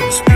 Beats